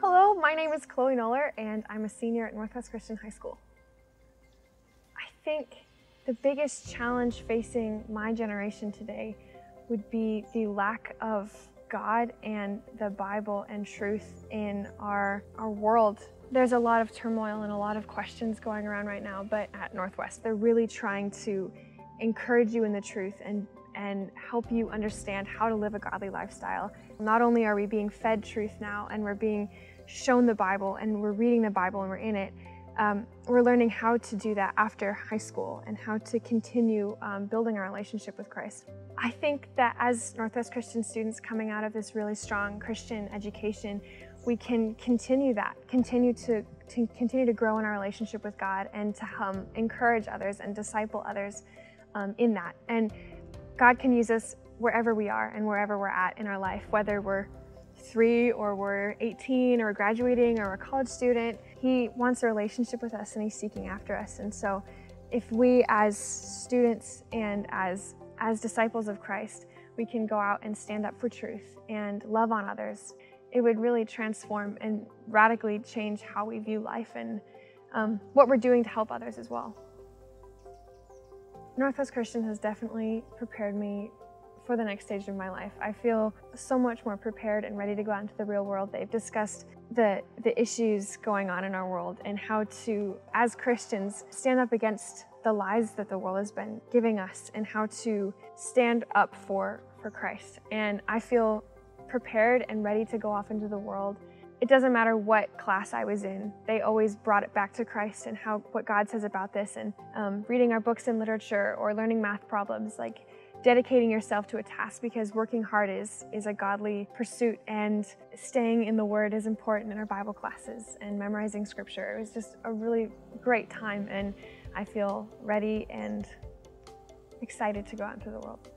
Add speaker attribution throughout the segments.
Speaker 1: Hello, my name is Chloe Noller and I'm a senior at Northwest Christian High School. I think the biggest challenge facing my generation today would be the lack of God and the Bible and truth in our, our world. There's a lot of turmoil and a lot of questions going around right now, but at Northwest, they're really trying to encourage you in the truth and and help you understand how to live a godly lifestyle. Not only are we being fed truth now and we're being shown the Bible and we're reading the Bible and we're in it, um, we're learning how to do that after high school and how to continue um, building our relationship with Christ. I think that as Northwest Christian students coming out of this really strong Christian education, we can continue that, continue to, to continue to grow in our relationship with God and to um, encourage others and disciple others um, in that. And God can use us wherever we are and wherever we're at in our life, whether we're three or we're 18 or graduating or a college student. He wants a relationship with us and he's seeking after us. And so if we as students and as, as disciples of Christ, we can go out and stand up for truth and love on others, it would really transform and radically change how we view life and um, what we're doing to help others as well. Northwest Christian has definitely prepared me for the next stage of my life. I feel so much more prepared and ready to go out into the real world. They've discussed the, the issues going on in our world and how to, as Christians, stand up against the lies that the world has been giving us and how to stand up for, for Christ. And I feel prepared and ready to go off into the world it doesn't matter what class I was in, they always brought it back to Christ and how what God says about this and um, reading our books and literature or learning math problems, like dedicating yourself to a task because working hard is, is a godly pursuit and staying in the Word is important in our Bible classes and memorizing scripture. It was just a really great time and I feel ready and excited to go out into the world.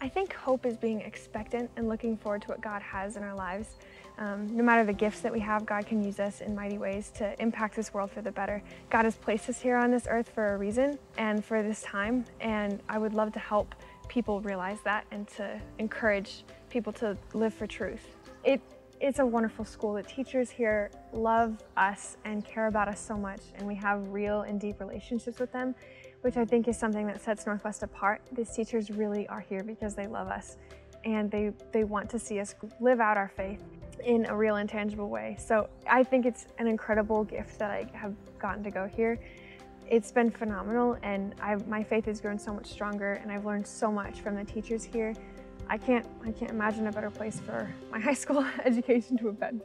Speaker 1: I think hope is being expectant and looking forward to what God has in our lives. Um, no matter the gifts that we have, God can use us in mighty ways to impact this world for the better. God has placed us here on this earth for a reason and for this time, and I would love to help people realize that and to encourage people to live for truth. It, it's a wonderful school. The teachers here love us and care about us so much, and we have real and deep relationships with them, which I think is something that sets Northwest apart. These teachers really are here because they love us and they, they want to see us live out our faith in a real and tangible way. So I think it's an incredible gift that I have gotten to go here. It's been phenomenal and I've, my faith has grown so much stronger and I've learned so much from the teachers here. I can't, I can't imagine a better place for my high school education to have been.